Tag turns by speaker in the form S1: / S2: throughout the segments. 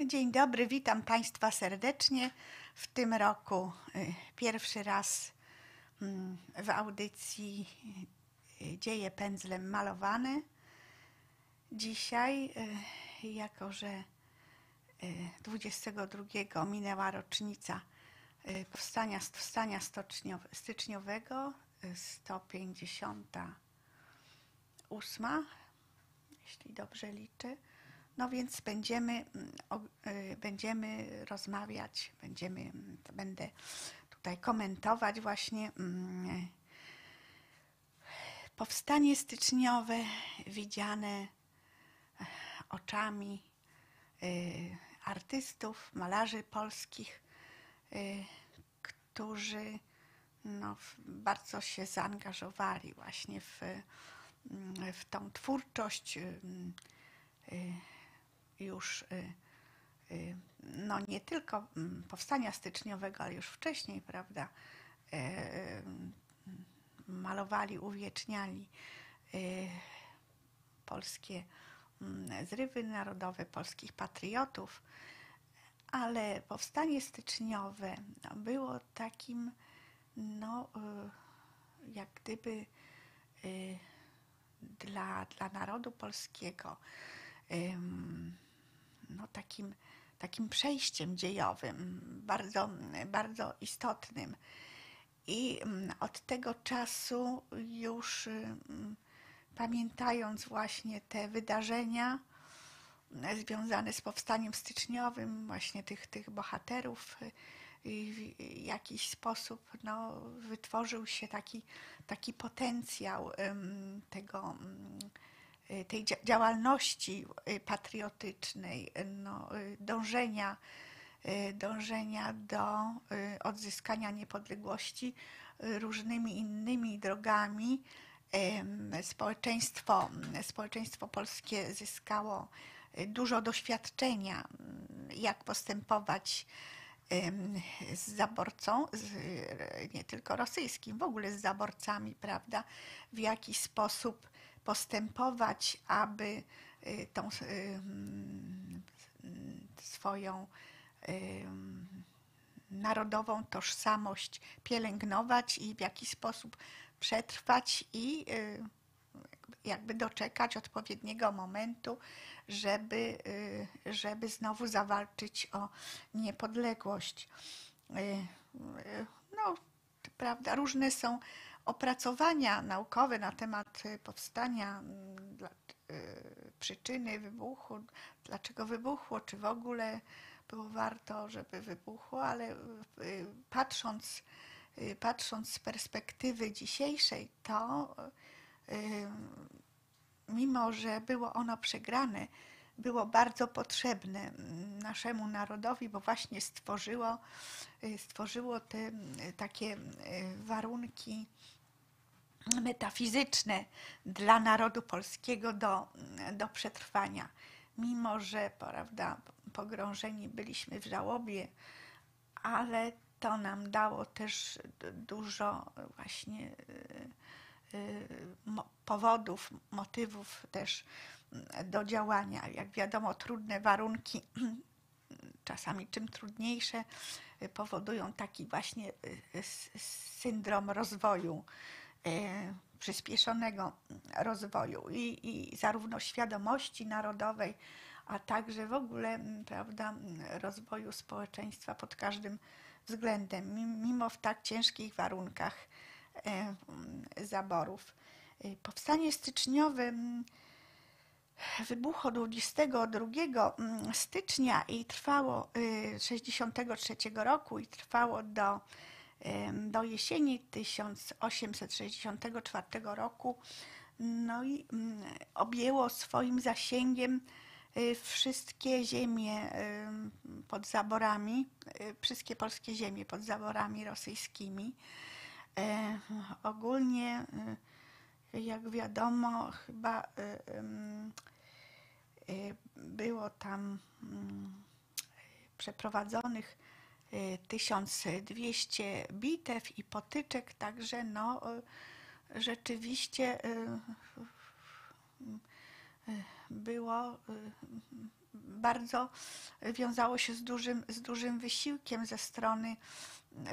S1: Dzień dobry, witam Państwa serdecznie. W tym roku y, pierwszy raz mm, w audycji y, Dzieje pędzlem malowane. Dzisiaj, y, jako że 22 minęła rocznica powstania, powstania styczniowego, 158, jeśli dobrze liczę, no więc będziemy, mm, y, będziemy rozmawiać, będziemy, mm, będę tutaj komentować właśnie mm, powstanie styczniowe widziane e, oczami y, artystów, malarzy polskich, y, którzy no, bardzo się zaangażowali właśnie w, w tą twórczość już y, y, no nie tylko mm, powstania styczniowego, ale już wcześniej, prawda, e, e, malowali, uwieczniali polskie mm, zrywy narodowe, polskich patriotów, ale powstanie styczniowe no, było takim, no, jak gdyby dla, dla narodu polskiego, no, takim, takim przejściem dziejowym, bardzo, bardzo istotnym. I mm, od tego czasu już mm, pamiętając właśnie te wydarzenia mm, związane z powstaniem styczniowym, właśnie tych, tych bohaterów, w jakiś sposób no, wytworzył się taki, taki potencjał tego Y, tej działalności y, patriotycznej, no, y, dążenia, dążenia do odzyskania niepodległości różnymi innymi drogami. Społeczeństwo, społeczeństwo polskie zyskało dużo doświadczenia, jak postępować z zaborcą, z, nie tylko rosyjskim, w ogóle z zaborcami, prawda, w jaki sposób postępować, aby y, tą y, mm, swoją y, narodową tożsamość pielęgnować i w jaki sposób przetrwać i jakby doczekać odpowiedniego momentu, żeby, żeby znowu zawalczyć o niepodległość. No, prawda, różne są opracowania naukowe na temat y, powstania, mm, y, przyczyny wybuchu, dlaczego wybuchło, czy w ogóle było warto, żeby wybuchło, ale y, patrząc, patrząc z perspektywy dzisiejszej, to mimo, że było ono przegrane, było bardzo potrzebne mm, naszemu narodowi, bo właśnie stworzyło, stworzyło te takie warunki metafizyczne dla narodu polskiego do, do przetrwania. Mimo, że prawda, pogrążeni byliśmy w żałobie, ale to nam dało też dużo właśnie y, y, powodów, motywów też do działania. Jak wiadomo, trudne warunki, czasami czym trudniejsze, powodują taki właśnie y, syndrom rozwoju przyspieszonego rozwoju i, i zarówno świadomości narodowej, a także w ogóle prawda, rozwoju społeczeństwa pod każdym względem, mimo w tak ciężkich warunkach e, zaborów. E, powstanie styczniowe wybuchło 22 stycznia i trwało 63 roku i trwało do do jesieni 1864 roku. No i mm, objęło swoim zasięgiem y, wszystkie ziemie pod zaborami, y, wszystkie polskie ziemie pod zaborami rosyjskimi. E, ogólnie, y, jak wiadomo, chyba było tam mm, przeprowadzonych 1200 bitew i potyczek, także no rzeczywiście y, y, było, y, bardzo wiązało się z dużym, z dużym wysiłkiem ze strony,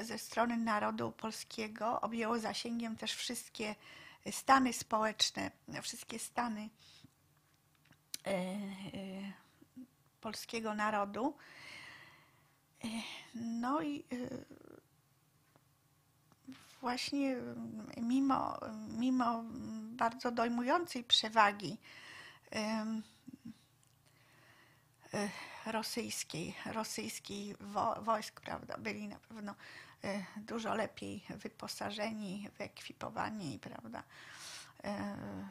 S1: ze strony narodu polskiego. Objęło zasięgiem też wszystkie stany społeczne, wszystkie stany polskiego narodu. No i właśnie mimo, mimo bardzo dojmującej przewagi rosyjskiej, rosyjskiej wo, wojsk, prawda, byli na pewno dużo lepiej wyposażeni, wyekwipowani, prawda,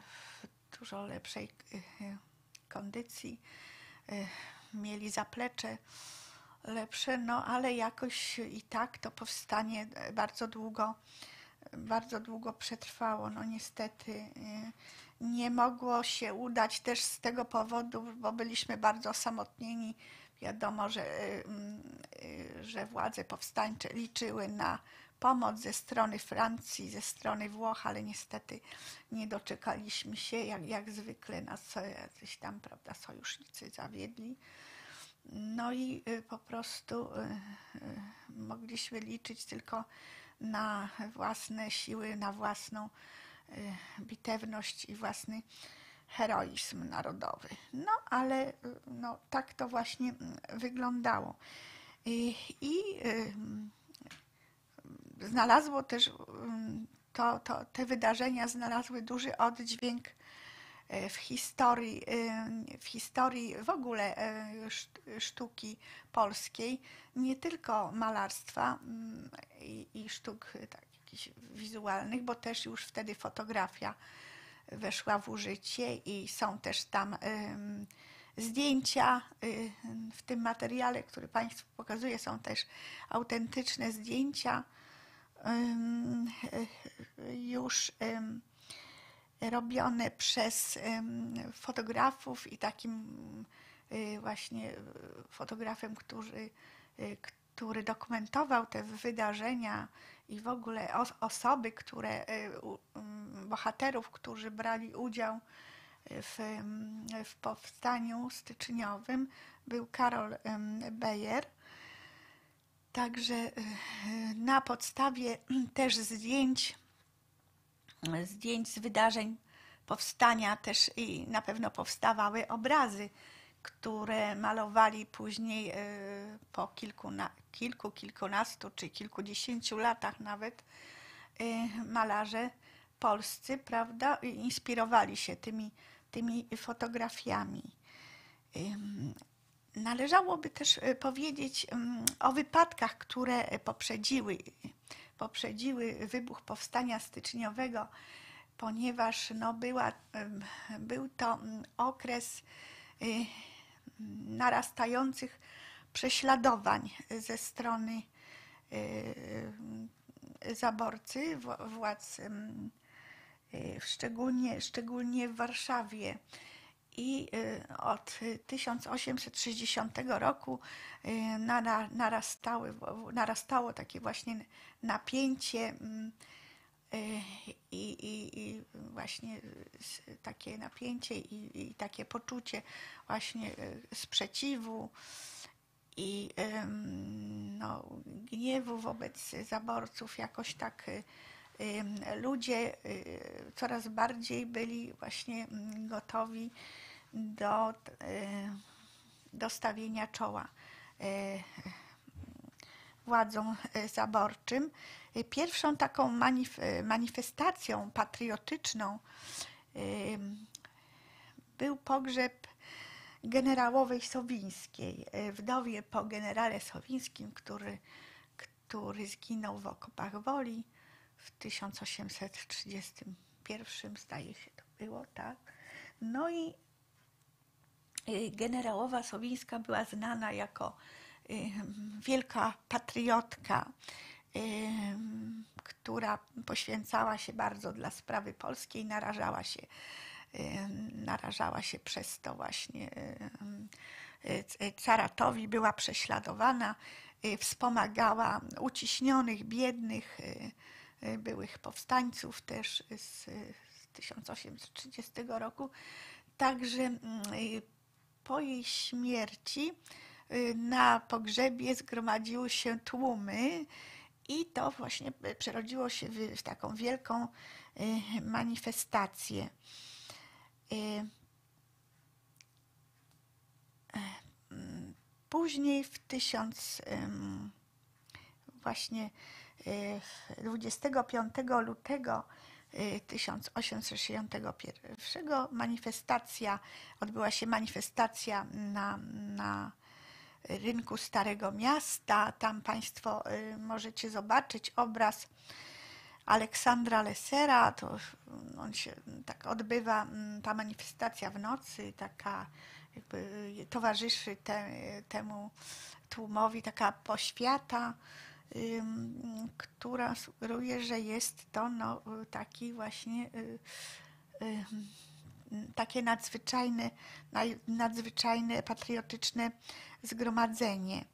S1: w dużo lepszej kondycji, mieli zaplecze lepsze, no ale jakoś i tak to powstanie bardzo długo, bardzo długo przetrwało. No niestety y, nie mogło się udać też z tego powodu, bo byliśmy bardzo osamotnieni. Wiadomo, że, y, y, że władze powstańcze liczyły na pomoc ze strony Francji, ze strony Włoch, ale niestety nie doczekaliśmy się, jak, jak zwykle nas jacyś tam prawda, sojusznicy zawiedli. No i y, po prostu y, y, mogliśmy liczyć tylko na własne siły, na własną bitewność i własny heroizm narodowy. No ale no, tak to właśnie mm, wyglądało. I, i znalazło też to, to, te wydarzenia znalazły duży oddźwięk w historii, e, w historii w ogóle e, sztuki polskiej, nie tylko malarstwa mm, i, i sztuk tak, wizualnych, bo też już wtedy fotografia weszła w użycie i są też tam zdjęcia w tym materiale, który Państwu pokazuję, są też autentyczne zdjęcia już robione przez fotografów i takim y, właśnie fotografem, który, y, który dokumentował te wydarzenia i w ogóle osoby, które, y, bohaterów, którzy brali udział w, w powstaniu styczniowym, był Karol Beyer. Także na podstawie też zdjęć zdjęć z wydarzeń powstania też i na pewno powstawały obrazy, które malowali później e, po kilku, kilku kilkunastu czy kilkudziesięciu latach nawet e, malarze polscy, prawda, inspirowali się tymi, tymi fotografiami. Należałoby też e, powiedzieć mm, o wypadkach, które poprzedziły poprzedziły wybuch powstania styczniowego, ponieważ no była, był to mm, okres y, narastających prześladowań ze strony y, zaborcy, władz, y, szczególnie, szczególnie w Warszawie i y, od 1860 roku y, narastały, narastało takie właśnie napięcie mm, y, i, i, i właśnie takie napięcie i, i, takie poczucie właśnie sprzeciwu i no, gniewu wobec zaborców. Jakoś tak ludzie coraz bardziej byli właśnie mm, gotowi do, e, do stawienia czoła e, władzom e, zaborczym. Pierwszą taką manif manifestacją patriotyczną był pogrzeb generałowej Sowińskiej, wdowie po generale Sowińskim, który, który zginął w okopach Woli w 1831, zdaje się to było, tak. No i Y, generałowa Sowińska była znana jako y, wielka patriotka, y, która poświęcała się bardzo dla sprawy polskiej, narażała się, narażała się przez to właśnie caratowi, była prześladowana, wspomagała uciśnionych, biednych, byłych powstańców też z 1830 roku. Także po jej śmierci na pogrzebie zgromadziły się tłumy i to właśnie przerodziło się w taką wielką manifestację. Później w tysiąc właśnie 25 lutego 1861 manifestacja, odbyła się manifestacja na, na rynku Starego Miasta. Tam Państwo możecie zobaczyć obraz Aleksandra Lesera. To on się tak odbywa, ta manifestacja w nocy, taka jakby towarzyszy te, temu tłumowi taka poświata, która sugeruje, że jest to no, taki właśnie y, y, takie nadzwyczajne, nadzwyczajne patriotyczne zgromadzenie.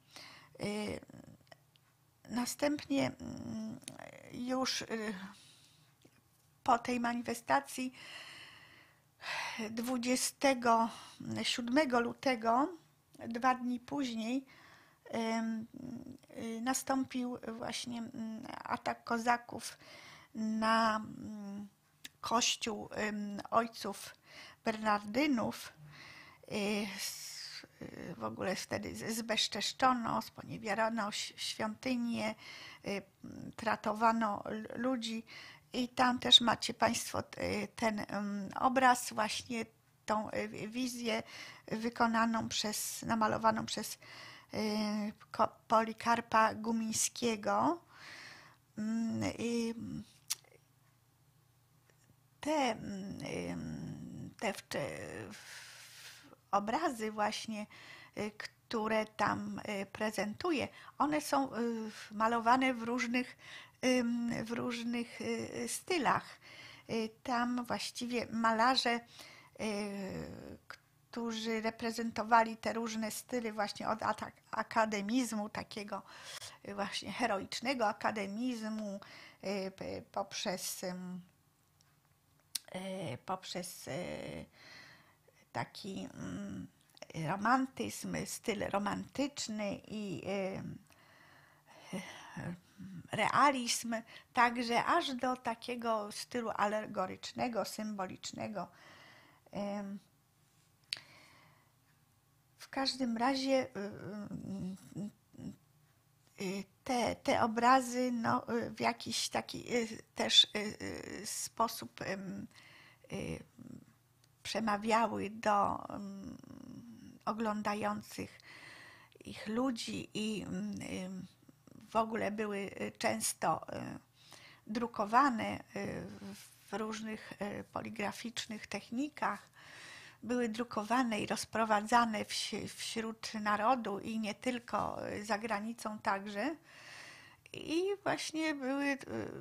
S1: Y, następnie już po tej manifestacji 27 lutego, dwa dni później, y, nastąpił właśnie atak kozaków na kościół ojców Bernardynów. Y, y, w ogóle wtedy zbezczeszczono, sponiewierano świątynię, tratowano ludzi i tam też macie Państwo ten obraz, właśnie tą wizję wykonaną przez, namalowaną przez Polikarpa Gumińskiego. Mm, te, te obrazy właśnie, które tam prezentuje, one są malowane w różnych w różnych y, stylach. Y, tam właściwie malarze, y, którzy reprezentowali te różne style właśnie od akademizmu, takiego właśnie heroicznego akademizmu, poprzez, poprzez taki mm, romantyzm, styl romantyczny i realizm, także aż do takiego stylu alegorycznego, symbolicznego. W każdym razie y, y, y, te, te obrazy no, w jakiś taki też sposób przemawiały do oglądających ich ludzi i w ogóle były często drukowane w różnych poligraficznych technikach, były drukowane i rozprowadzane wśród narodu i nie tylko za granicą także. I właśnie były,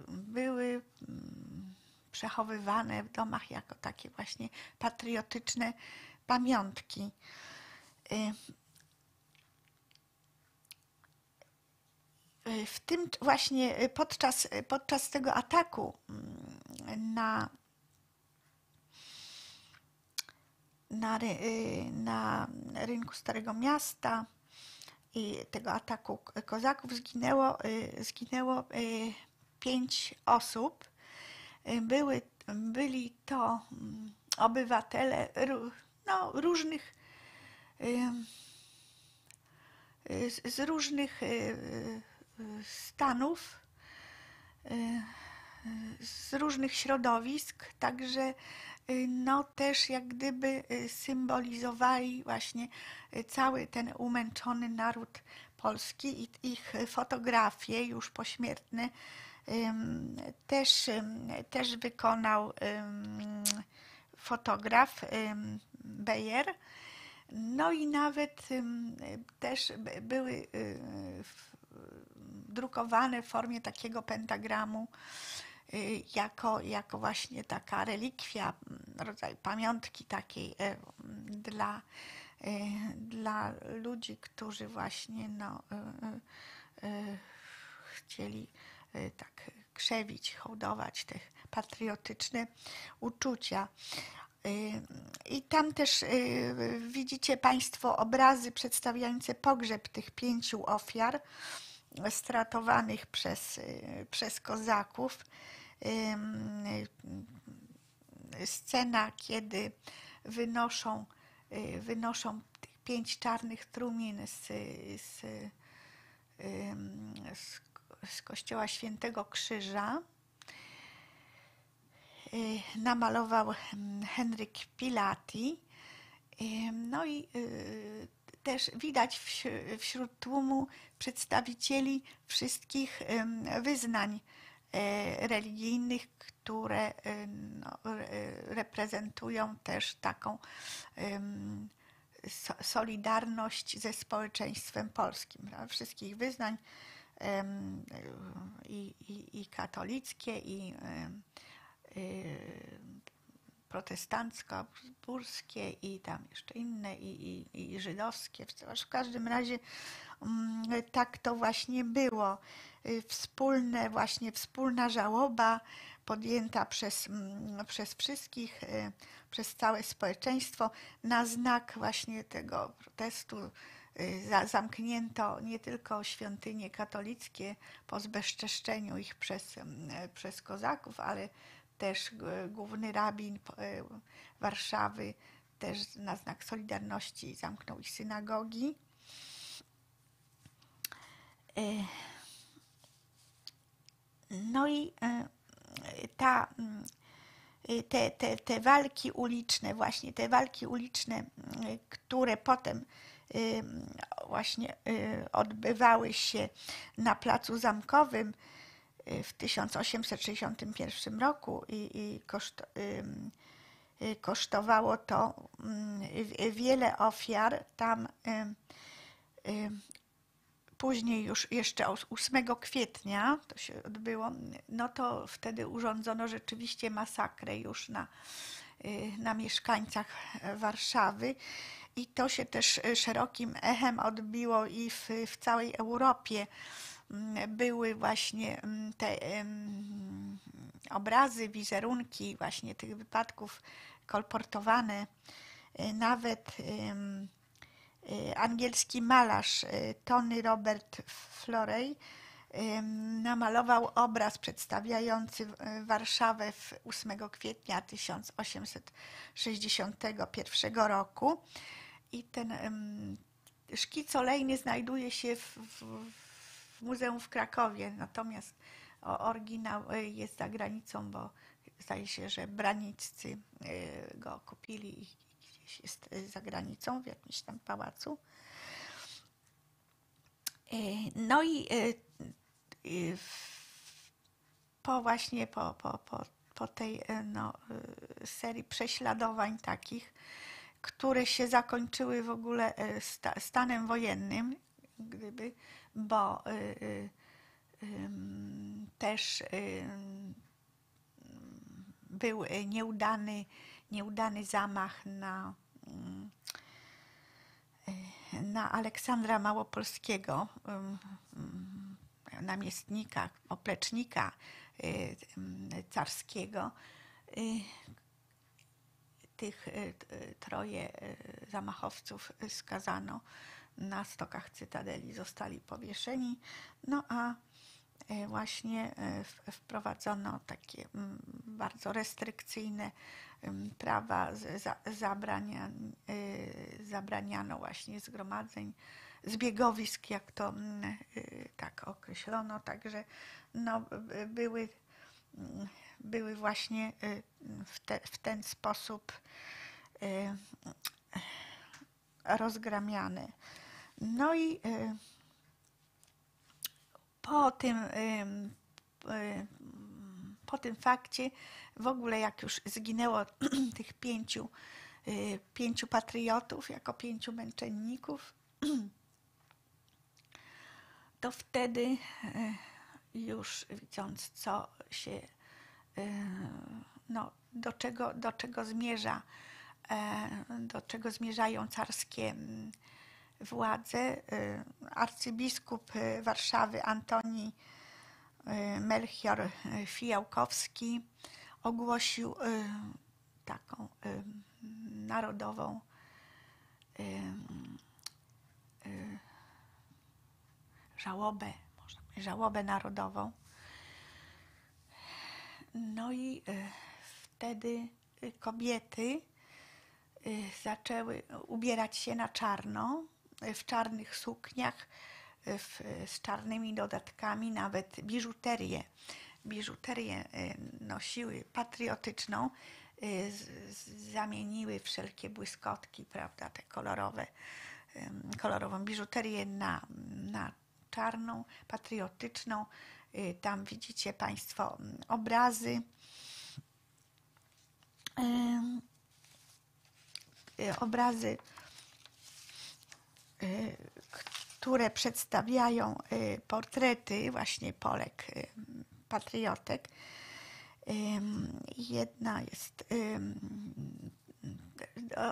S1: były mm, przechowywane w domach jako takie właśnie patriotyczne pamiątki. Y, w tym właśnie y, podczas, y, podczas tego ataku mm, na, na, na rynku Starego Miasta i tego ataku kozaków zginęło, zginęło pięć osób. Były, byli to mm, obywatele no, różnych z różnych stanów, y, z różnych środowisk, także y, no też jak gdyby y, symbolizowali właśnie cały ten umęczony naród polski i ich fotografie już pośmiertne też, też wykonał fotograf Beyer. No i nawet też były drukowane w formie takiego pentagramu y, jako, jako właśnie taka relikwia, mm, rodzaj pamiątki takiej e, dla, e, dla ludzi, którzy właśnie no, chcieli tak krzewić, hołdować te patriotyczne uczucia. I tam też widzicie Państwo obrazy przedstawiające pogrzeb tych pięciu ofiar stratowanych przez, przez kozaków. Scena, kiedy wynoszą, wynoszą tych pięć czarnych trumien z, z, z, z kościoła Świętego Krzyża. Namalował Henryk Pilati. No i też widać wśród tłumu przedstawicieli wszystkich wyznań e, religijnych, które no, reprezentują też taką solidarność ze społeczeństwem polskim. Wszystkich wyznań i, i, i katolickie, i protestancko-burskie i tam jeszcze inne i, i, i żydowskie. W każdym razie mm, tak to właśnie było. Y, wspólne, właśnie wspólna żałoba podjęta przez, mm, przez wszystkich, y, przez całe społeczeństwo na znak właśnie tego protestu y, zamknięto nie tylko świątynie katolickie po zbezczeszczeniu ich przez, przez kozaków, ale też główny rabin e, Warszawy też na znak Solidarności zamknął ich synagogi. E, no i e, ta, te, te, te walki uliczne, właśnie te walki uliczne, które potem właśnie odbywały się na Placu Zamkowym, w 1861 roku i, i koszt, y, kosztowało to wiele ofiar. Tam później już jeszcze 8 kwietnia to się odbyło, no to wtedy urządzono rzeczywiście masakrę już na, y, na mieszkańcach Warszawy. I to się też szerokim echem odbiło i w, w całej Europie. Były właśnie mm, te obrazy, wizerunki właśnie tych wypadków kolportowane. Y, nawet y, angielski malarz y, Tony Robert Florey namalował obraz przedstawiający Warszawę w 8 kwietnia 1861 roku. I ten szkic olejny znajduje się w, w w muzeum w Krakowie, natomiast oryginał e, jest za granicą, bo zdaje się, że braniccy e, go kupili i gdzieś jest e, za granicą w jakimś tam pałacu. No i po właśnie po, po, po, po tej no, serii prześladowań takich, które się zakończyły w ogóle stanem wojennym, gdyby bo y, y, też był nieudany, nieudany zamach na, na Aleksandra Małopolskiego, namiestnika, oplecznika y, carskiego. Tych troje zamachowców skazano na stokach Cytadeli zostali powieszeni. No a e, właśnie e, wprowadzono takie mm, bardzo restrykcyjne prawa, zabrania, e, zabraniano właśnie zgromadzeń, zbiegowisk, jak to mm, tak określono, także no, były, mm, były właśnie w, te, w ten sposób rozgramiane. No i y, po tym, y, y, po tym fakcie, w ogóle jak już zginęło tych pięciu, pięciu patriotów jako pięciu męczenników, to wtedy już widząc, co się, no, do, czego, do czego zmierza, e, do czego zmierzają carskie władze y, arcybiskup y, Warszawy Antoni y, Melchior Fijałkowski ogłosił taką narodową żałobę, można powiedzieć, żałobę narodową. No i wtedy kobiety zaczęły ubierać się na czarno, w czarnych sukniach, w, z czarnymi dodatkami, nawet biżuterię. Biżuterię nosiły patriotyczną, z, z, zamieniły wszelkie błyskotki, prawda, te kolorowe, kolorową biżuterię na, na czarną, patriotyczną. Tam widzicie Państwo obrazy obrazy, które przedstawiają portrety właśnie Polek patriotek. Jedna jest,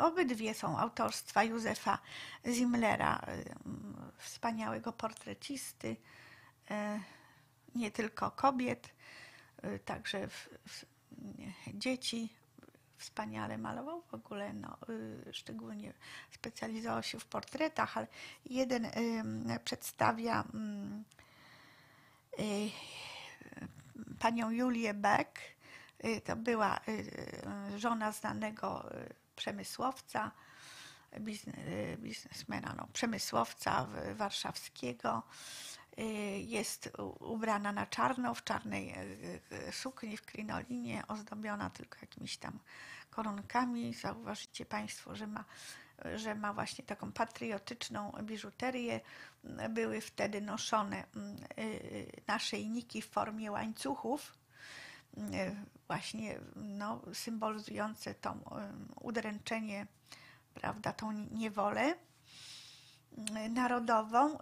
S1: obydwie są autorstwa Józefa Zimlera, wspaniałego portrecisty, nie tylko kobiet, także dzieci wspaniale malował w ogóle, no, szczególnie specjalizował się w portretach, ale jeden przedstawia panią Julię Beck. Y, to była y, y, żona znanego przemysłowca, biznesmena, no, przemysłowca warszawskiego. Jest ubrana na czarno, w czarnej sukni, w krinolinie, ozdobiona tylko jakimiś tam koronkami. Zauważycie Państwo, że ma, że ma właśnie taką patriotyczną biżuterię. Były wtedy noszone mm, naszyjniki w formie łańcuchów, właśnie no, symbolizujące to udręczenie, prawda, tą niewolę narodową,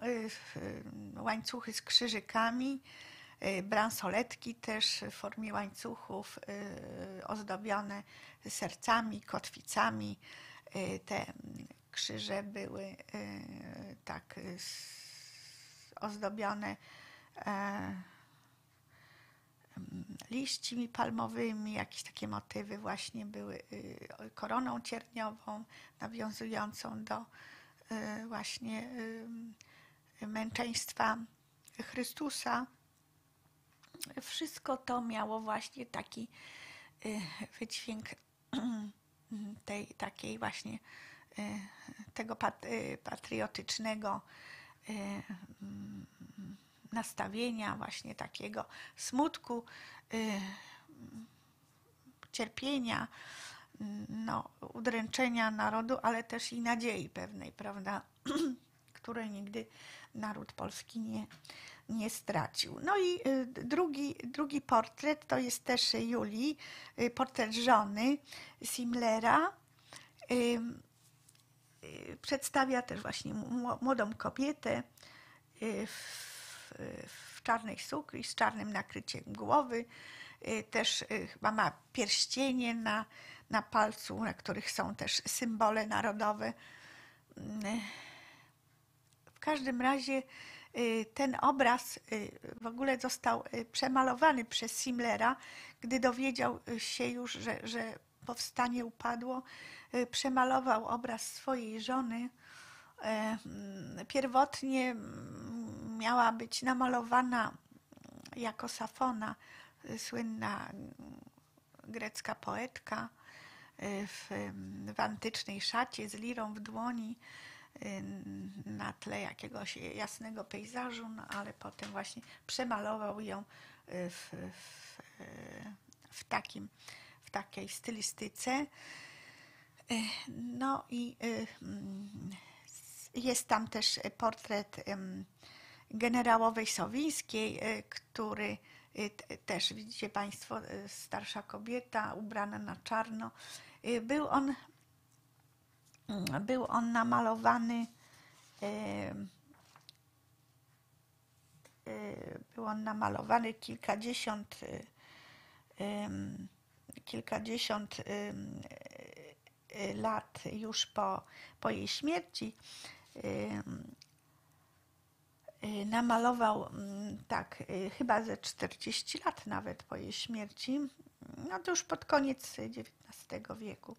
S1: łańcuchy z krzyżykami, bransoletki też w formie łańcuchów ozdobione sercami, kotwicami. Te krzyże były tak ozdobione liśćmi palmowymi, jakieś takie motywy właśnie były koroną cierniową, nawiązującą do właśnie męczeństwa Chrystusa. Wszystko to miało właśnie taki wydźwięk tej takiej właśnie tego patriotycznego nastawienia, właśnie takiego smutku, cierpienia, no, udręczenia narodu, ale też i nadziei pewnej, prawda, której nigdy naród polski nie, nie stracił. No i drugi, drugi portret to jest też Julii, portret żony Simlera. Przedstawia też właśnie młodą kobietę w, w czarnej sukni, z czarnym nakryciem głowy. Też chyba ma pierścienie na, na palcu, na których są też symbole narodowe. W każdym razie ten obraz w ogóle został przemalowany przez Simlera, gdy dowiedział się już, że, że powstanie upadło. Przemalował obraz swojej żony. Pierwotnie miała być namalowana jako Safona, słynna grecka poetka w, w antycznej szacie z lirą w dłoni na tle jakiegoś jasnego pejzażu, no ale potem właśnie przemalował ją w, w, w, takim, w takiej stylistyce. No i jest tam też portret generałowej Sowińskiej, który też widzicie Państwo, starsza kobieta ubrana na czarno. Był on, był on namalowany był on namalowany kilkadziesiąt kilkadziesiąt lat już po, po jej śmierci. Namalował tak, chyba ze 40 lat nawet po jej śmierci. no to już pod koniec XIX wieku.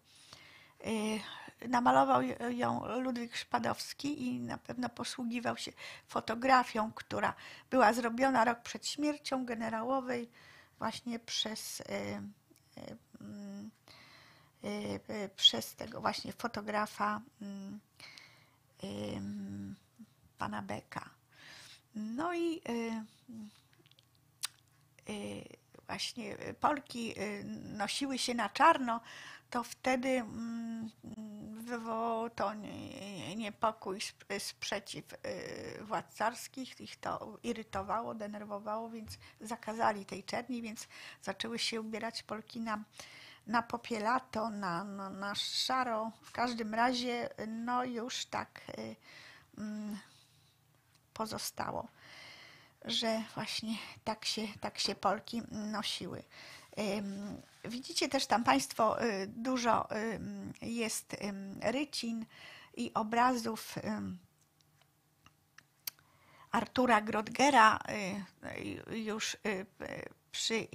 S1: Namalował ją Ludwik Szpadowski i na pewno posługiwał się fotografią, która była zrobiona rok przed śmiercią generałowej właśnie przez, mm, przez tego właśnie fotografa mm, pana Beka. No i właśnie Polki nosiły się na czarno, to wtedy mm, wywołało to niepokój, sprzeciw władz carskich, ich to irytowało, denerwowało, więc zakazali tej czerni, więc zaczęły się ubierać Polki na, na popielato, na, na, na szaro. W każdym razie, no już tak mm, pozostało, że właśnie tak się, tak się Polki nosiły. Widzicie też tam Państwo, y, dużo jest rycin i obrazów Artura Grodgera. Y, już y, przy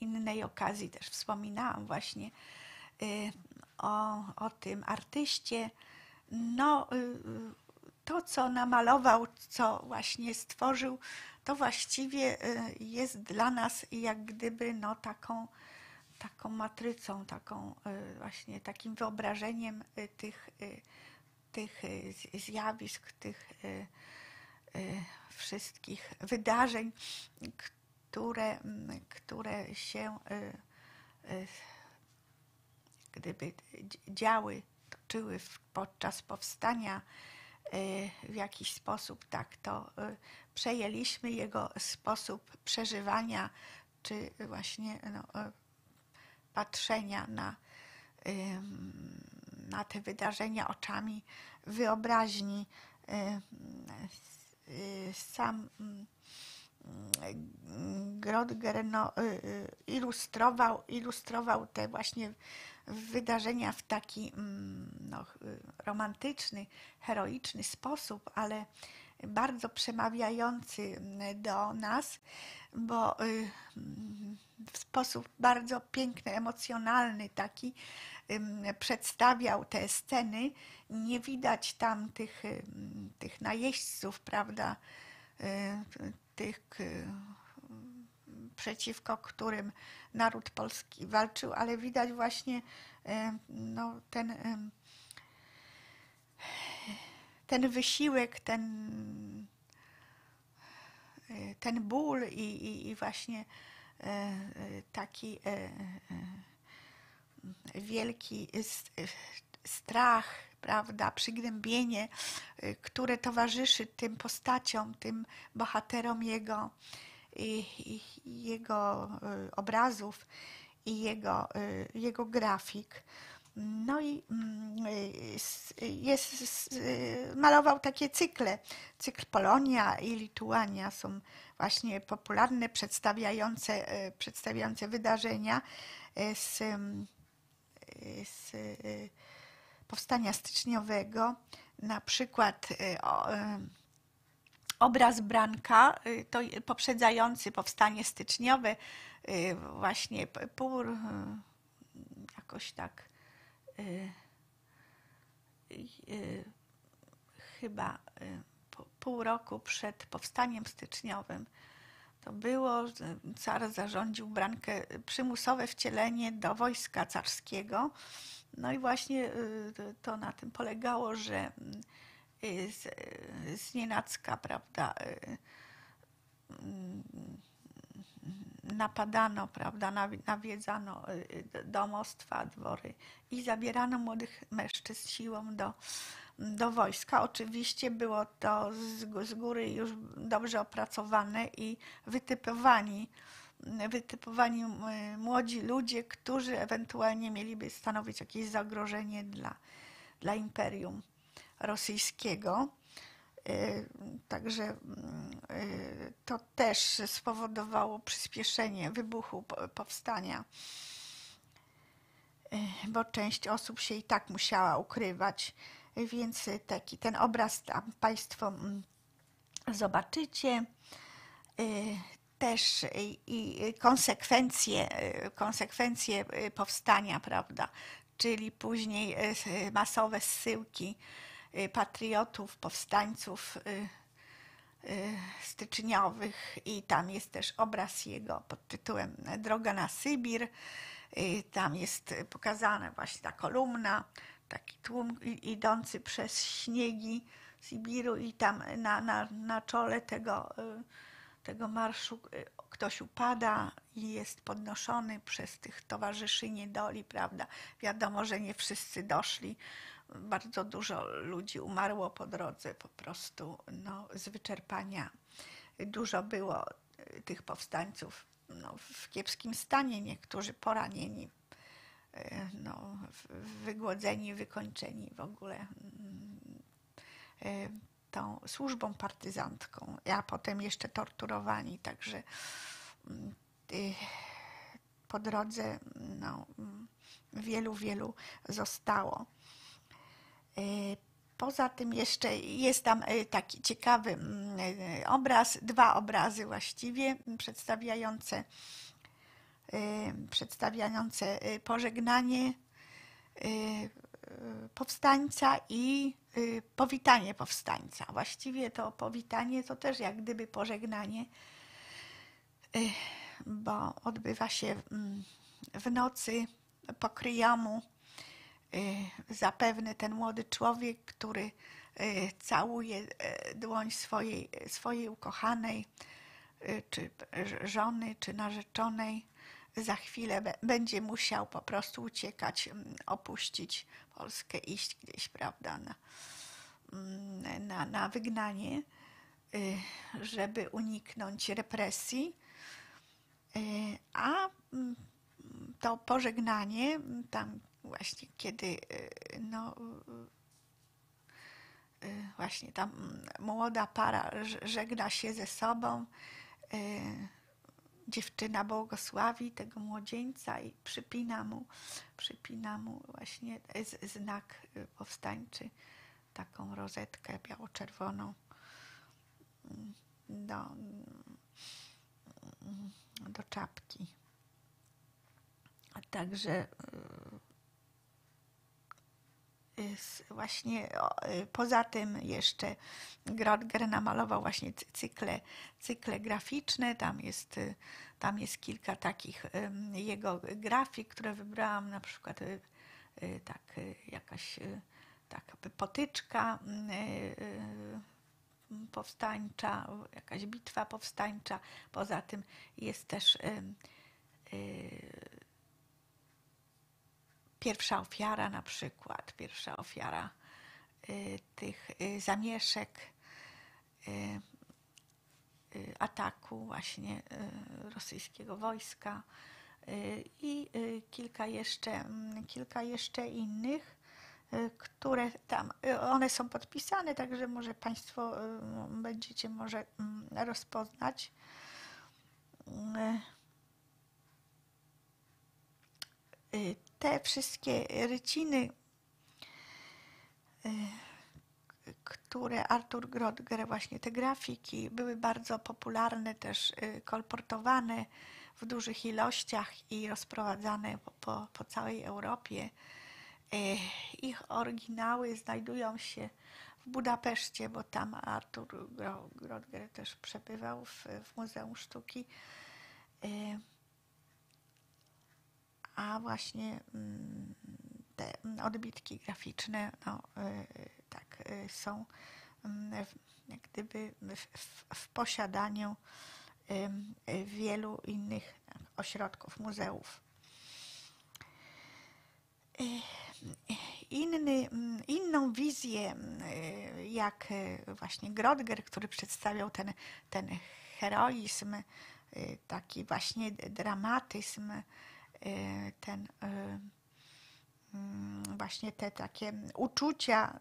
S1: innej okazji też wspominałam właśnie o, o tym artyście. No, to, co namalował, co właśnie stworzył, to właściwie y, jest dla nas jak gdyby no, taką, taką matrycą, taką y, właśnie takim wyobrażeniem y, tych, tych zjawisk, tych wszystkich wydarzeń, które, które się gdyby działy, toczyły podczas powstania w jakiś sposób tak to przejęliśmy jego sposób przeżywania, czy właśnie no, e, patrzenia na, na te wydarzenia oczami wyobraźni. Sam Grodger no, ilustrował, ilustrował te właśnie wydarzenia w taki no, romantyczny, heroiczny sposób, ale bardzo przemawiający do nas, bo y, w sposób bardzo piękny, emocjonalny taki przedstawiał te sceny. Nie widać tam tych, tych najeźdźców, prawda, y, tych przeciwko którym naród polski walczył, ale widać właśnie no, ten ten wysiłek, ten, e, ten ból i, i, i właśnie e, e, taki wielki strach, prawda, przygnębienie, które towarzyszy tym postaciom, tym bohaterom jego, jego obrazów i jego, jego grafik. No i mm, jest, malował takie cykle. Cykl Polonia i Lituania są właśnie popularne, przedstawiające, przedstawiające wydarzenia z, e, z powstania styczniowego. Na przykład obraz Branka, to poprzedzający powstanie styczniowe, właśnie pół, jakoś tak Y, y, chyba y, pół roku przed powstaniem styczniowym to było, car zarządził brankę, przymusowe wcielenie do wojska carskiego. No i właśnie to na tym polegało, że z, z nienacka, prawda, napadano, prawda, nawiedzano y, y, domostwa, dwory i zabierano młodych mężczyzn siłą do, do wojska. Oczywiście było to z, z góry już dobrze opracowane i wytypowani, wytypowani młodzi ludzie, którzy ewentualnie mieliby stanowić jakieś zagrożenie dla, dla imperium rosyjskiego. Y, także mm, y, to też spowodowało przyspieszenie wybuchu powstania, y, bo część osób się i tak musiała ukrywać, więc taki ten obraz tam Państwo mm, zobaczycie. też i konsekwencje, konsekwencje powstania, prawda? Czyli później masowe zsyłki patriotów, powstańców styczniowych i tam jest też obraz jego pod tytułem Droga na Sybir. Tam jest pokazana właśnie ta kolumna, taki tłum idący przez śniegi Sybiru i tam na, na, na czole tego, tego marszu ktoś upada i jest podnoszony przez tych towarzyszy niedoli, prawda? Wiadomo, że nie wszyscy doszli. Bardzo dużo ludzi umarło po drodze po prostu no, z wyczerpania. Dużo było tych powstańców no, w kiepskim stanie, niektórzy poranieni, no, wygłodzeni, wykończeni w ogóle tą służbą partyzantką, a potem jeszcze torturowani, także po drodze no, wielu, wielu zostało. Poza tym jeszcze jest tam taki ciekawy obraz, dwa obrazy właściwie przedstawiające, przedstawiające pożegnanie powstańca i powitanie powstańca. Właściwie to powitanie to też jak gdyby pożegnanie, bo odbywa się w nocy po kryjomu. Zapewne ten młody człowiek, który całuje dłoń swojej, swojej ukochanej, czy żony, czy narzeczonej, za chwilę będzie musiał po prostu uciekać, opuścić Polskę, iść gdzieś, prawda, na, na, na wygnanie, żeby uniknąć represji. A to pożegnanie, tam właśnie kiedy no, właśnie ta młoda para żegna się ze sobą, dziewczyna błogosławi tego młodzieńca i przypina mu, przypina mu właśnie znak powstańczy, taką rozetkę biało-czerwoną do, do czapki. Także właśnie poza tym jeszcze Grodger namalował właśnie cykle, cykle graficzne. Tam jest, tam jest kilka takich jego grafik, które wybrałam, na przykład tak jakaś taka potyczka powstańcza, jakaś bitwa powstańcza. Poza tym jest też pierwsza ofiara na przykład, pierwsza ofiara tych zamieszek ataku właśnie rosyjskiego wojska i kilka jeszcze, kilka jeszcze innych, które tam, one są podpisane, także może Państwo będziecie może rozpoznać. Te wszystkie ryciny, które Artur Grodger, właśnie te grafiki, były bardzo popularne, też kolportowane w dużych ilościach i rozprowadzane po, po, po całej Europie. Ich oryginały znajdują się w Budapeszcie, bo tam Artur Grodger też przebywał w, w Muzeum Sztuki. A właśnie te odbitki graficzne no, tak, są jak gdyby w, w posiadaniu wielu innych ośrodków, muzeów. Inny, inną wizję, jak właśnie Grodger, który przedstawiał ten, ten heroizm, taki właśnie dramatyzm, ten właśnie te takie uczucia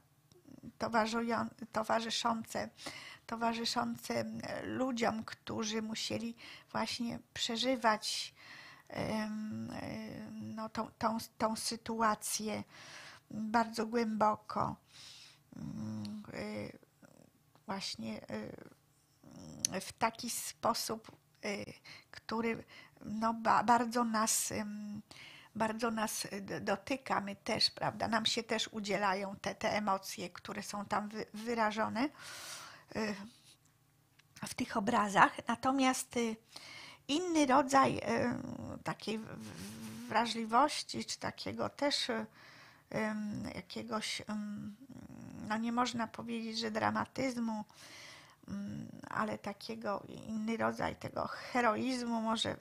S1: towarzyszące, towarzyszące ludziom, którzy musieli właśnie przeżywać no, tą, tą, tą sytuację bardzo głęboko. Właśnie w taki sposób który no, bardzo nas bardzo nas dotyka, my też, prawda, nam się też udzielają te, te emocje, które są tam wyrażone w tych obrazach. Natomiast inny rodzaj takiej wrażliwości, czy takiego też jakiegoś, no nie można powiedzieć, że dramatyzmu, ale takiego inny rodzaj tego heroizmu może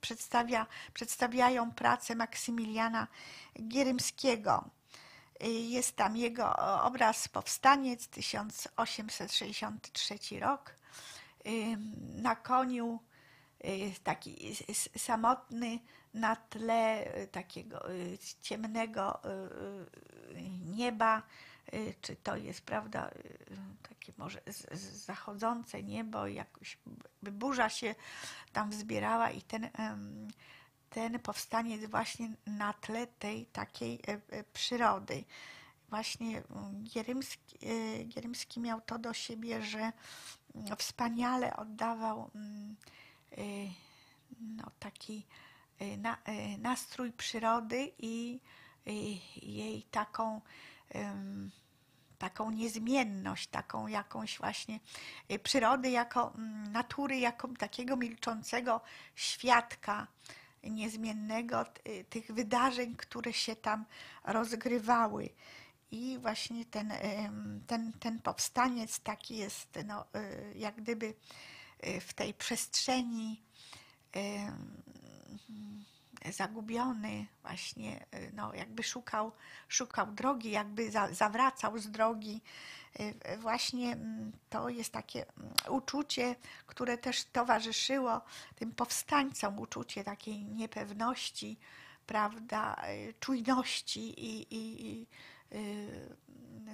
S1: przedstawia, przedstawiają pracę Maksymiliana Gierymskiego. Jest tam jego obraz Powstaniec, 1863 rok. Na koniu taki samotny na tle takiego ciemnego nieba, czy to jest, prawda, takie może zachodzące niebo, jakoś burza się tam wzbierała i ten, ten powstaniec właśnie na tle tej takiej e, e, przyrody. Właśnie mm, e, Gierymski miał to do siebie, że mm, wspaniale oddawał mm, no, taki na, nastrój przyrody i jej taką taką niezmienność, taką jakąś właśnie y, przyrody, jako mm, natury, jako takiego milczącego świadka niezmiennego y, tych wydarzeń, które się tam rozgrywały. I właśnie ten, ten, ten powstaniec taki jest no, y, jak gdyby w tej przestrzeni zagubiony, właśnie y, no, jakby szukał, szukał drogi, jakby za, zawracał z drogi. Y, właśnie mm, to jest takie mm, uczucie, które też towarzyszyło tym powstańcom, uczucie takiej niepewności, prawda, y, czujności i, i, i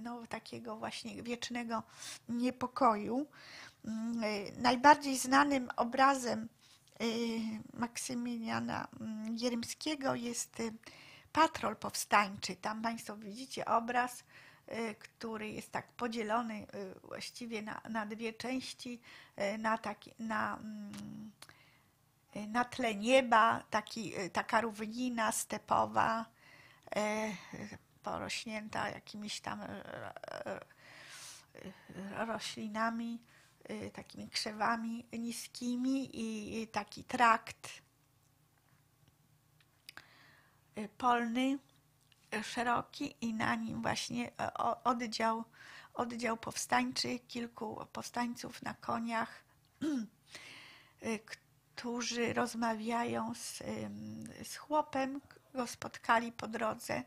S1: no, takiego właśnie wiecznego niepokoju. Mm, najbardziej znanym obrazem Y, Maksymiliana mm, Gierymskiego jest y, patrol powstańczy. Tam Państwo widzicie obraz, y, który jest tak podzielony właściwie na, na dwie części, na, taki, na, mm, na tle nieba, taki, taka równina stepowa, porośnięta jakimiś tam roślinami Y, takimi krzewami niskimi i taki trakt y, polny, y, szeroki i na nim właśnie oddział, oddział powstańczy, kilku powstańców na koniach, którzy rozmawiają z, z chłopem, go spotkali po drodze.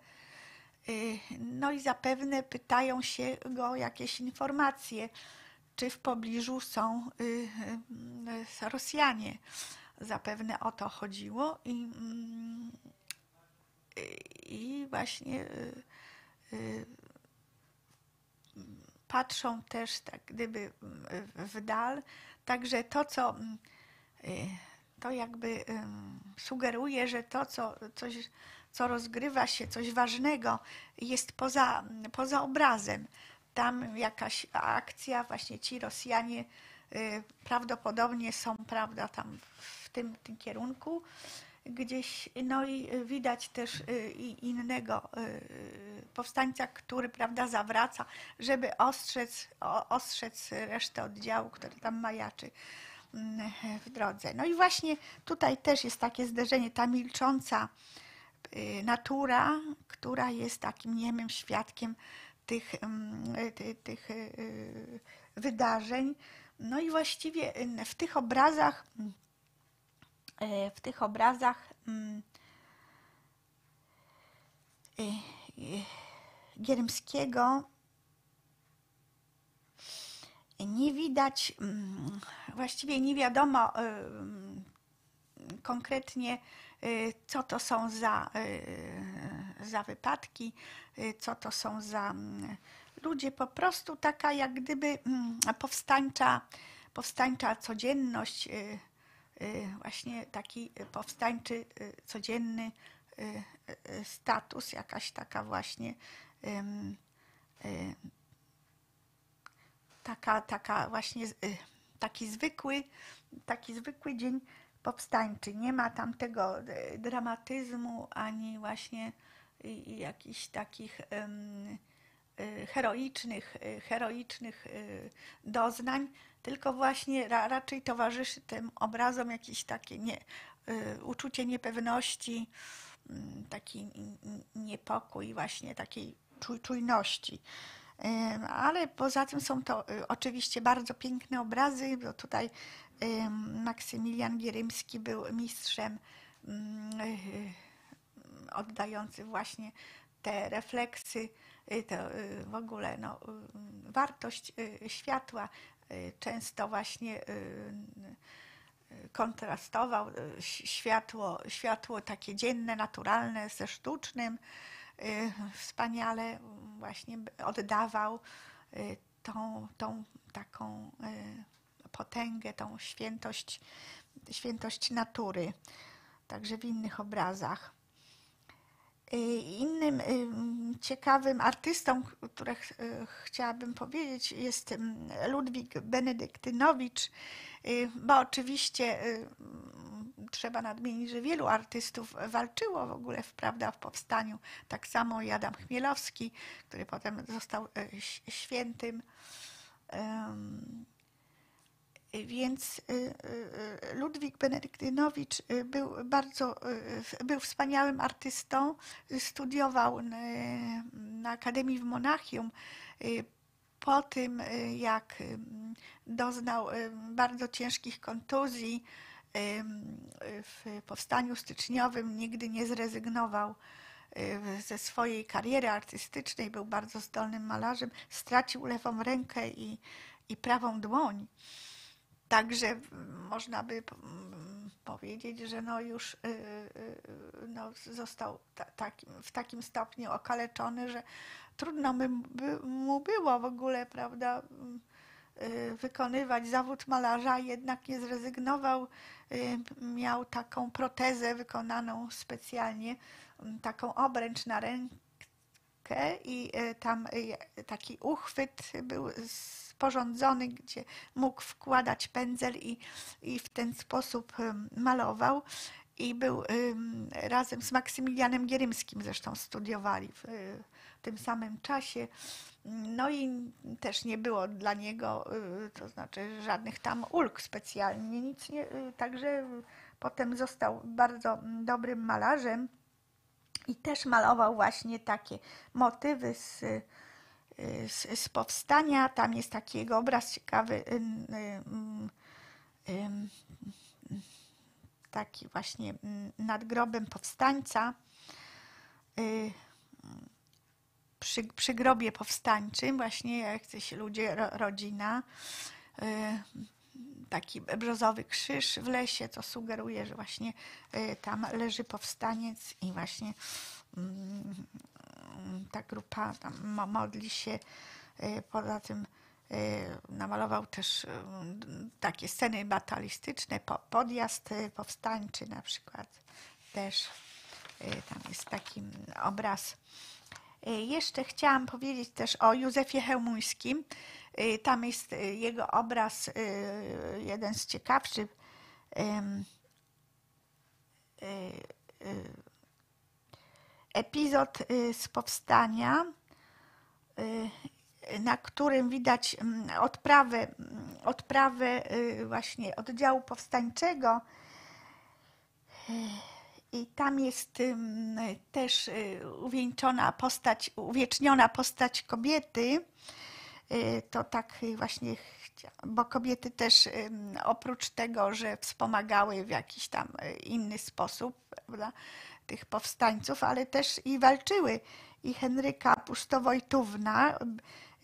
S1: No i zapewne pytają się go jakieś informacje czy w pobliżu są y, y, Rosjanie. Zapewne o to chodziło i, mm, i właśnie y, patrzą też tak gdyby w dal. Także to, co to jakby sugeruje, że to, co, coś, co rozgrywa się, coś ważnego, jest poza, poza obrazem tam jakaś akcja, właśnie ci Rosjanie y, prawdopodobnie są, prawda, tam w tym, tym kierunku gdzieś, no i widać też y, innego y, powstańca, który, prawda, zawraca, żeby ostrzec, ostrzec resztę oddziału, który tam majaczy mm, w drodze. No i właśnie tutaj też jest takie zderzenie, ta milcząca natura, która jest takim niemym świadkiem tych, tych e, wydarzeń. No i właściwie w tych obrazach, e, w tych obrazach e, Gierymskiego nie widać, właściwie nie wiadomo konkretnie, co to są za, za wypadki, Y, co to są za mm, ludzie, po prostu taka jak gdyby mm, powstańcza, powstańcza codzienność, y, y, właśnie taki powstańczy, codzienny status, jakaś taka właśnie taka, taka właśnie taki zwykły, taki zwykły dzień powstańczy. Nie ma tam tego e, dramatyzmu ani właśnie jakichś takich um, heroicznych, heroicznych doznań, tylko właśnie ra, raczej towarzyszy tym obrazom jakieś takie nie, uczucie niepewności, mm, taki niepokój, właśnie takiej czujności. Ale poza tym są to oczywiście bardzo piękne obrazy, bo tutaj Maksymilian Gierymski był mistrzem mm, y, oddający właśnie te refleksy, y, to w ogóle no, wartość światła często właśnie kontrastował światło, światło takie dzienne, naturalne ze sztucznym. Wspaniale właśnie oddawał tą, tą taką potęgę, tą świętość, świętość natury, także w innych obrazach. Innym ciekawym artystą, których chciałabym powiedzieć, jest Ludwik Benedyktynowicz, bo oczywiście trzeba nadmienić, że wielu artystów walczyło w ogóle prawda, w powstaniu. Tak samo i Adam Chmielowski, który potem został świętym. Więc y, y, Ludwik Benedyktynowicz y, był bardzo, był wspaniałym artystą, studiował na Akademii w Monachium. Po tym, jak doznał bardzo ciężkich kontuzji w powstaniu styczniowym, nigdy nie zrezygnował ze swojej kariery artystycznej, był bardzo zdolnym malarzem, stracił lewą rękę i, i prawą dłoń. Także można by powiedzieć, że no już y, y, no został w takim stopniu okaleczony, że trudno by mu było w ogóle, prawda, y, wykonywać zawód malarza, jednak nie zrezygnował. Miał taką protezę wykonaną specjalnie, taką obręcz na rękę i tam taki uchwyt był z sporządzony, gdzie mógł wkładać pędzel i, i w ten sposób malował. I był razem z Maksymilianem Gierymskim zresztą studiowali w, tym samym czasie. No i też nie było dla niego, y, to znaczy żadnych tam ulg specjalnie, nic nie, y, także potem został bardzo dobrym malarzem i też malował właśnie takie motywy z z, z powstania. Tam jest taki jego obraz ciekawy, taki właśnie nad grobem powstańca. Y, przy, przy grobie powstańczym, właśnie jacyś ludzie, ro, rodzina, y, taki brzozowy krzyż w lesie, co sugeruje, że właśnie y, tam leży powstaniec i właśnie ta grupa tam modli się. E, poza tym e, namalował też takie sceny batalistyczne, podjazd powstańczy na przykład też. Tam jest taki obraz. Jeszcze chciałam powiedzieć też o Józefie Chełmuńskim. Tam jest jego obraz, jeden z ciekawszych epizod y, z powstania, y, na którym widać mm, odprawę, mm, odprawę y, właśnie oddziału powstańczego. I tam jest też uwieńczona postać, uwieczniona postać kobiety. To tak właśnie, bo kobiety też oprócz tego, że wspomagały w jakiś tam inny sposób, prawda, tych powstańców, ale też i walczyły. I Henryka Pustowojtówna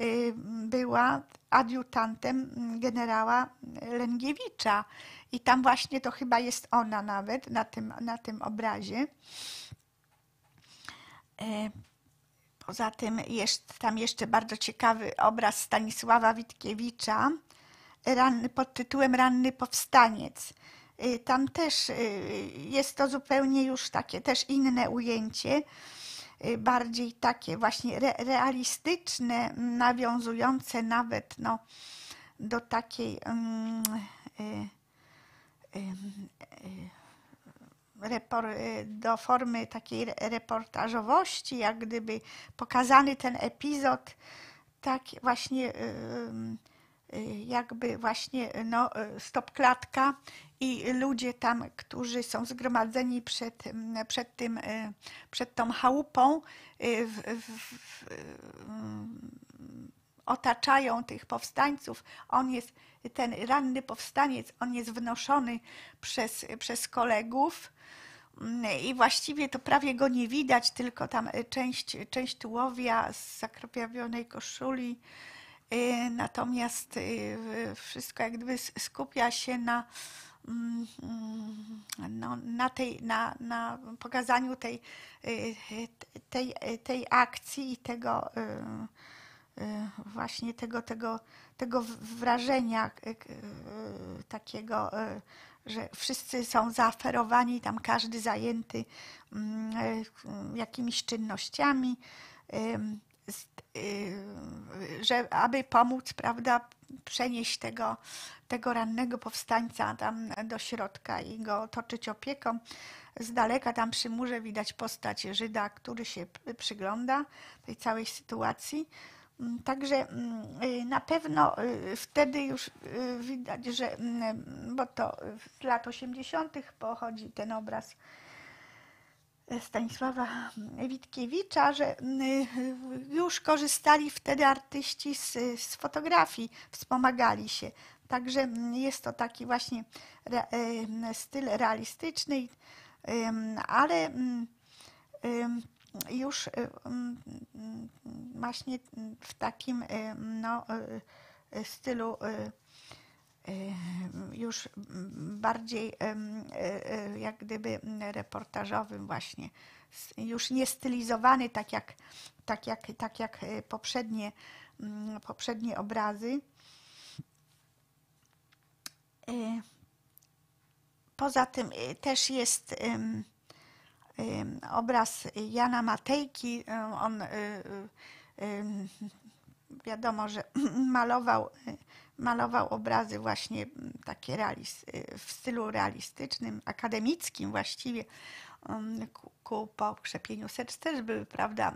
S1: y, była adiutantem generała Lęgiewicza. I tam właśnie to chyba jest ona nawet na tym, na tym obrazie. E, poza tym jest tam jeszcze bardzo ciekawy obraz Stanisława Witkiewicza ranny, pod tytułem Ranny Powstaniec. Y, tam też y, jest to zupełnie już takie też inne ujęcie, y, bardziej takie właśnie realistyczne, nawiązujące nawet no, do takiej mm, do formy takiej reportażowości, jak gdyby pokazany ten epizod tak właśnie jakby właśnie no, stopklatka i ludzie tam, którzy są zgromadzeni przed, przed, tym, przed tą chałupą, w, w, w, otaczają tych powstańców. On jest, ten ranny powstaniec, on jest wnoszony przez, przez kolegów i właściwie to prawie go nie widać, tylko tam część, część tułowia z zakropawionej koszuli. Y, natomiast y, wszystko jak gdyby skupia się na, mm, no, na, tej, na, na pokazaniu tej, y, tej, tej akcji i tego właśnie tego, tego, tego wrażenia takiego że wszyscy są zaaferowani, tam każdy zajęty mm, jakimiś czynnościami, że aby pomóc, prawda, przenieść tego, tego rannego powstańca tam do środka i go otoczyć opieką. Z daleka tam przy murze widać postać Żyda, który się przygląda tej całej sytuacji. Mm, także mm, y, na pewno y, wtedy już y, widać, że, mm, bo to z lat 80. pochodzi ten obraz Stanisława Witkiewicza, że już korzystali wtedy artyści z, z fotografii, wspomagali się. Także jest to taki właśnie styl realistyczny, ale już y, mm, mm, właśnie w takim y, no, y, stylu już bardziej jak gdyby reportażowym właśnie, już nie stylizowany tak jak, tak jak, tak jak poprzednie, mm, poprzednie obrazy. Poza tym też jest obraz Jana Matejki. On wiadomo, że malował, malował obrazy właśnie takie realis, w stylu realistycznym, akademickim właściwie. Ku, ku pokrzepieniu serc też były, prawda,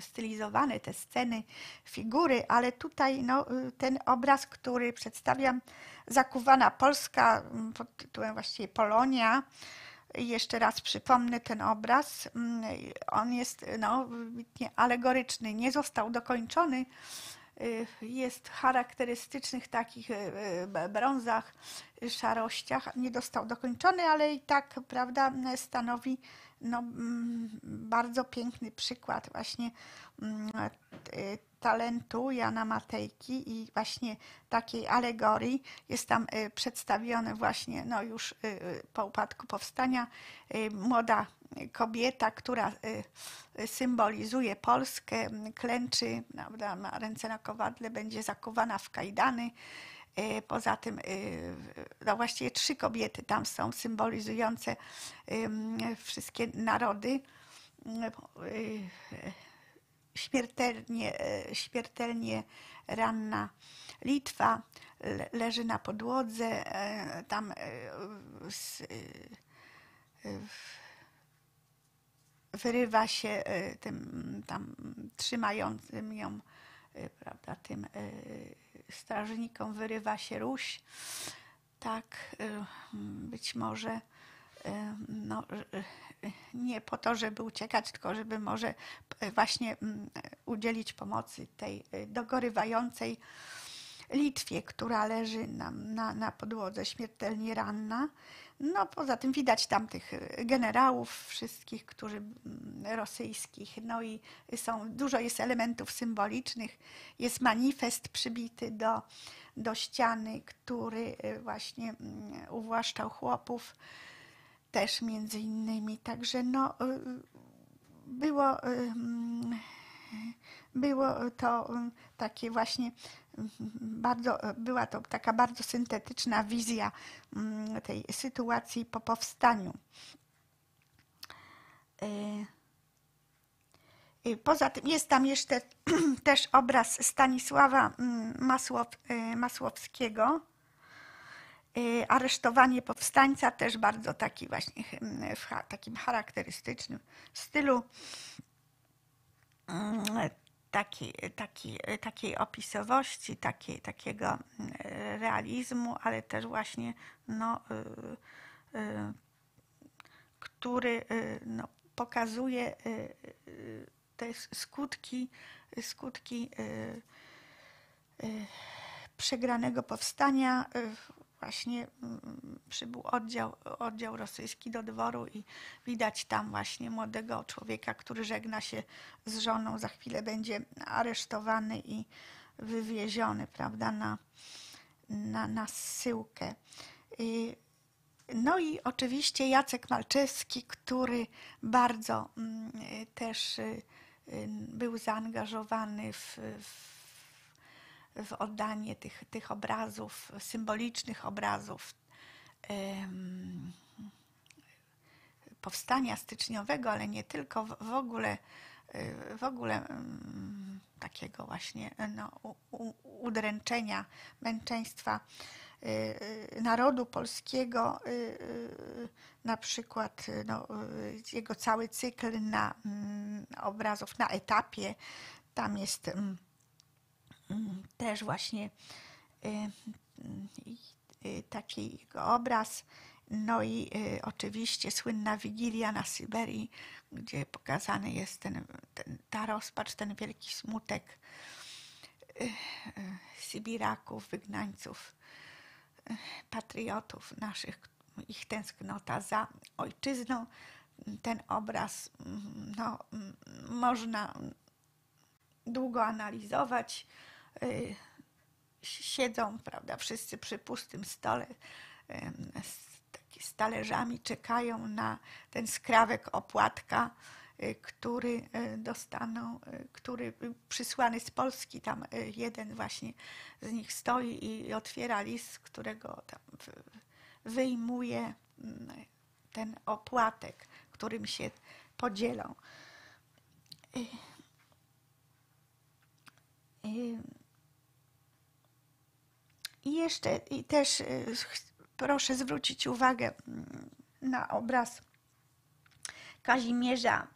S1: stylizowane te sceny, figury, ale tutaj no, ten obraz, który przedstawiam, zakuwana Polska pod tytułem właściwie Polonia, jeszcze raz przypomnę ten obraz. Mm, on jest no, alegoryczny, nie został dokończony. Y, jest charakterystycznych takich y, y, brązach, szarościach. Nie został dokończony, ale i tak, prawda, stanowi no, mm, bardzo piękny przykład właśnie mm, talentu Jana Matejki i właśnie takiej alegorii jest tam y, przedstawione właśnie no już y, y, po upadku powstania młoda kobieta, która symbolizuje Polskę, klęczy, prawda, ma ręce na kowadle, będzie zakuwana w kajdany. Poza tym, no właściwie trzy kobiety tam są symbolizujące wszystkie narody śmiertelnie, e, śmiertelnie ranna Litwa leży na podłodze, e, tam e, wyrywa się tym tam trzymającym ją, prawda, tym strażnikom wyrywa się Ruś. Tak, być może no, nie po to, żeby uciekać, tylko żeby może właśnie mm, udzielić pomocy tej dogorywającej Litwie, która leży na, na, na podłodze śmiertelnie ranna. No poza tym widać tam tych generałów wszystkich, którzy mm, rosyjskich, no i są, dużo jest elementów symbolicznych. Jest manifest przybity do, do ściany, który y, właśnie mm, uwłaszczał chłopów też między innymi. Także no, y, było, y, było to y, takie właśnie bardzo, była to taka bardzo syntetyczna wizja mm, tej sytuacji po powstaniu. Y, Poza tym jest tam jeszcze też obraz Stanisława mm, Masłow, y, Masłowskiego. Aresztowanie powstańca też bardzo taki właśnie mm, w takim charakterystycznym stylu. Taki, taki, takiej opisowości, takiej, takiego mm, realizmu, ale też właśnie no, y, y, który no, pokazuje te skutki, skutki przegranego powstania. Właśnie mm, przybył oddział, oddział rosyjski do dworu i widać tam właśnie młodego człowieka, który żegna się z żoną, za chwilę będzie aresztowany i wywieziony, prawda, na, na, na zsyłkę. Y, no i oczywiście Jacek Malczewski, który bardzo mm, y, też y, był zaangażowany w, w, w oddanie tych, tych obrazów, symbolicznych obrazów powstania styczniowego, ale nie tylko, w, ogóle, y, w ogóle mm, takiego właśnie no, udręczenia, męczeństwa y, y, narodu polskiego, y, y, na przykład y, no, y, jego cały cykl na mm, obrazów na etapie, tam jest mm, też właśnie y, i- y, taki jego obraz. No i y, oczywiście słynna Wigilia na Syberii, gdzie pokazany jest ten, ten, ta rozpacz, ten wielki smutek y, y, Sybiraków, wygnańców, y, patriotów naszych, ich tęsknota za ojczyzną. Ten obraz mm, no, mm, można długo analizować. Y, Siedzą, prawda, wszyscy przy pustym stole, z, talerzami, czekają na ten skrawek opłatka, y, który y, dostaną, który przysłany z Polski. Tam jeden właśnie z nich stoi i otwiera list, którego tam wy- wyjmuje mm, ten opłatek, którym się podzielą. I jeszcze i też y, proszę zwrócić uwagę mm, na obraz Kazimierza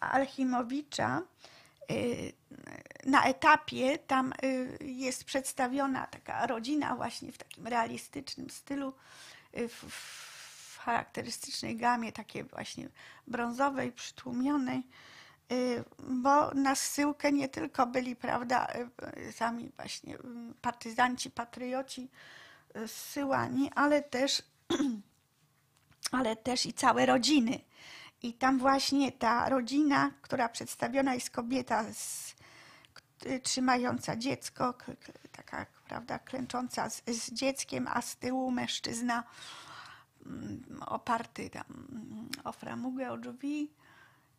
S1: Alchimowicza. Y, Na etapie tam y, jest przedstawiona taka rodzina właśnie w takim realistycznym stylu, w, charakterystycznej gamie takiej właśnie brązowej, przytłumionej, bo na zsyłkę nie tylko byli, prawda, y, sami właśnie y, partyzanci, patrioci y, zsyłani, ale też, ale też i całe rodziny. I tam właśnie ta rodzina, która przedstawiona jest kobieta z, trzymająca dziecko, taka, prawda, klęcząca z, z dzieckiem, a z tyłu mężczyzna mm, oparty tam mm, o framugę, o drzwi.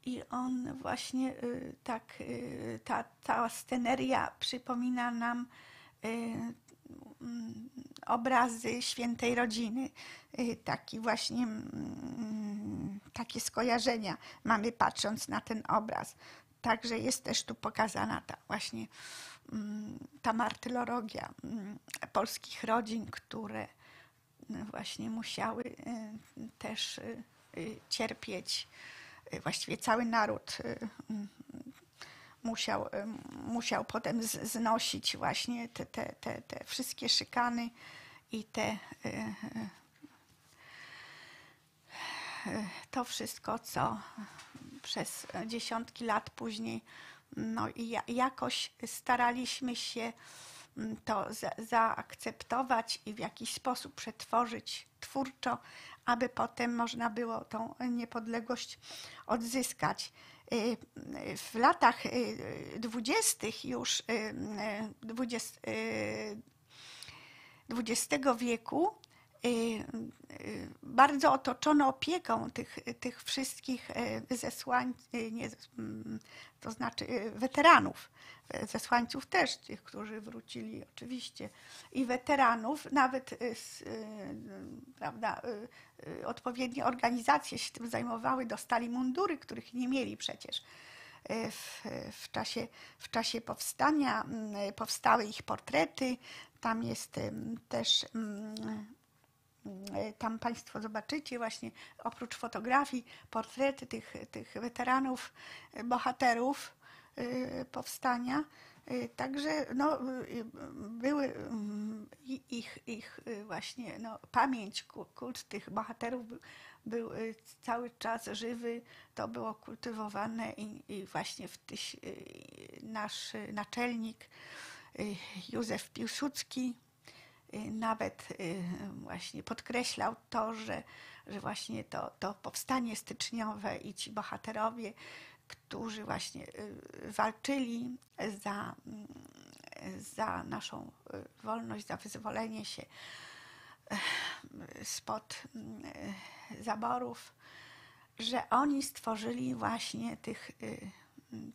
S1: I on właśnie y, tak, y, ta, ta sceneria przypomina nam y, mm, obrazy świętej rodziny. Taki właśnie, mm, takie skojarzenia mamy patrząc na ten obraz. Także jest też tu pokazana ta właśnie mm, ta martyrologia polskich rodzin, które właśnie musiały też cierpieć. Y, Właściwie cały naród y, mm, musiał, y, musiał potem znosić właśnie te, te, te, te wszystkie szykany i te, to wszystko, co przez dziesiątki lat później no i ja- jakoś staraliśmy się to za, zaakceptować i w jakiś sposób przetworzyć twórczo, aby potem można było tą niepodległość odzyskać. Y, W latach y, dwudziestych już XX wieku y, y, bardzo otoczono opieką tych, tych wszystkich y, zesłań, y, nie, zes- mm, to znaczy y, weteranów. Y, Zesłańców też, tych, którzy wrócili oczywiście, i weteranów, nawet y, y, prawda, y, y, odpowiednie organizacje się tym zajmowały, dostali mundury, których nie mieli przecież y, w, w, czasie, w czasie powstania mm, powstały ich portrety. Tam jest też mm, y, tam Państwo zobaczycie właśnie oprócz fotografii portrety tych, tych weteranów, y, bohaterów y, powstania. Y, Także no, y, były mm, ich, ich y, właśnie no, pamięć, ku- kult tych bohaterów był, był y, cały czas żywy, to było kultywowane i, i właśnie tyś, y, nasz y, naczelnik y, Józef Piłsudski y, nawet y, właśnie podkreślał to, że, że właśnie to, to powstanie styczniowe i ci bohaterowie, którzy właśnie y, walczyli za, mm, za naszą y, wolność, za wyzwolenie się y, spod y, zaborów, że oni stworzyli właśnie tych, y,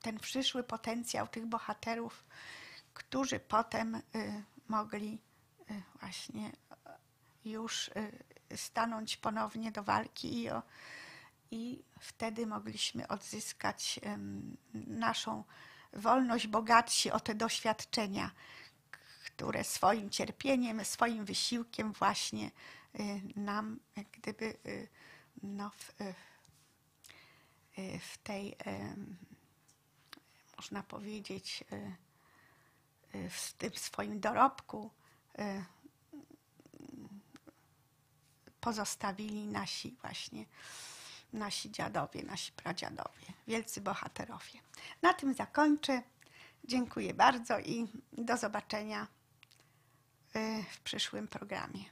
S1: ten przyszły potencjał tych bohaterów, którzy potem y, mogli y, właśnie już y, stanąć ponownie do walki i, o, i wtedy mogliśmy odzyskać naszą wolność, bogatsi o te doświadczenia, które swoim cierpieniem, swoim wysiłkiem właśnie nam jak gdyby no, w, w tej, można powiedzieć, w tym swoim dorobku pozostawili nasi właśnie nasi dziadowie, nasi pradziadowie, wielcy bohaterowie. Na tym zakończę. Dziękuję bardzo i do zobaczenia y, w przyszłym programie.